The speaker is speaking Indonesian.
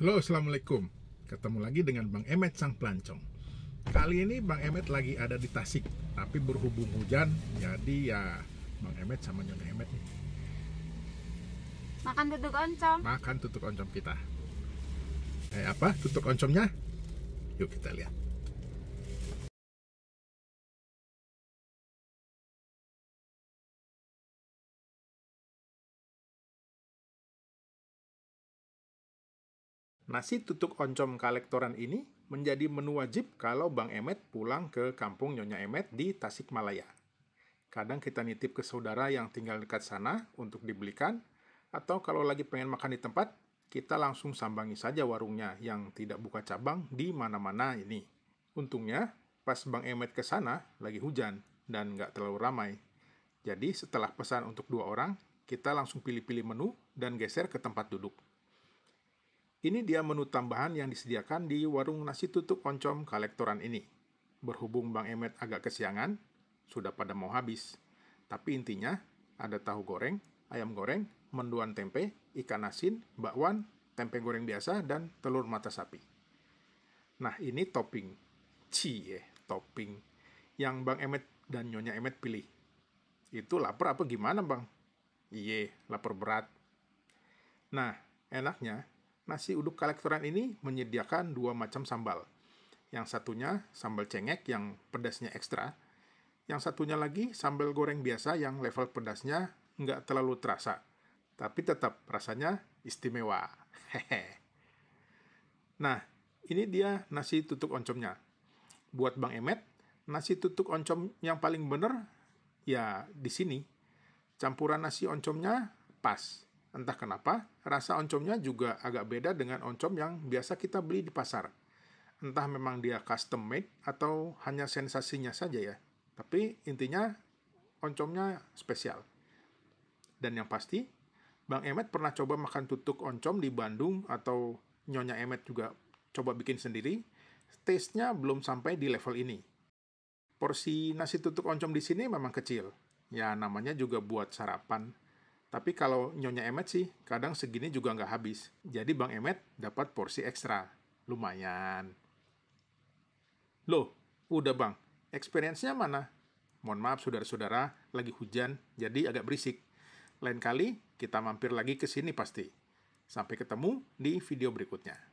Halo, Assalamualaikum. Ketemu lagi dengan Bang Emet Sang Pelancong. Kali ini Bang Emet lagi ada di Tasik, tapi berhubung hujan, jadi ya Bang Emet sama Nyonya Emet nih, Makan duduk oncom. makan tutuk oncom kita. Eh apa tutuk oncomnya? Yuk kita lihat. Nasi tutuk oncom kalektoran ini menjadi menu wajib kalau Bang Emet pulang ke kampung Nyonya Emet di Tasikmalaya. Kadang kita nitip ke saudara yang tinggal dekat sana untuk dibelikan, atau kalau lagi pengen makan di tempat, kita langsung sambangi saja warungnya yang tidak buka cabang di mana-mana ini. Untungnya, pas Bang Emet ke sana, lagi hujan dan nggak terlalu ramai. Jadi setelah pesan untuk dua orang, kita langsung pilih-pilih menu dan geser ke tempat duduk. Ini dia menu tambahan yang disediakan di warung nasi tutuk oncom kalektoran ini. Berhubung Bang Emet agak kesiangan, sudah pada mau habis. Tapi intinya, ada tahu goreng, ayam goreng, menduan tempe, ikan asin, bakwan, tempe goreng biasa, dan telur mata sapi. Nah, ini topping. Cie, topping. Yang Bang Emet dan Nyonya Emet pilih. Itu lapar apa gimana, Bang? Iye, lapar berat. Nah, enaknya, nasi uduk kalektoran ini menyediakan dua macam sambal. Yang satunya sambal cengek yang pedasnya ekstra. Yang satunya lagi sambal goreng biasa yang level pedasnya nggak terlalu terasa. Tapi tetap rasanya istimewa. Hehe. Nah, ini dia nasi tutuk oncomnya. Buat Bang Emet, nasi tutuk oncom yang paling bener ya di sini. Campuran nasi oncomnya pas. Entah kenapa, rasa oncomnya juga agak beda dengan oncom yang biasa kita beli di pasar. Entah memang dia custom made atau hanya sensasinya saja ya. Tapi intinya oncomnya spesial. Dan yang pasti, Bang Emet pernah coba makan tutuk oncom di Bandung atau Nyonya Emet juga coba bikin sendiri. Taste-nya belum sampai di level ini. Porsi nasi tutuk oncom di sini memang kecil. Ya namanya juga buat sarapan. Tapi kalau Nyonya Emet sih, kadang segini juga nggak habis. Jadi Bang Emet dapat porsi ekstra. Lumayan. Loh, udah Bang. Experience-nya mana? Mohon maaf saudara-saudara, lagi hujan, jadi agak berisik. Lain kali, kita mampir lagi ke sini pasti. Sampai ketemu di video berikutnya.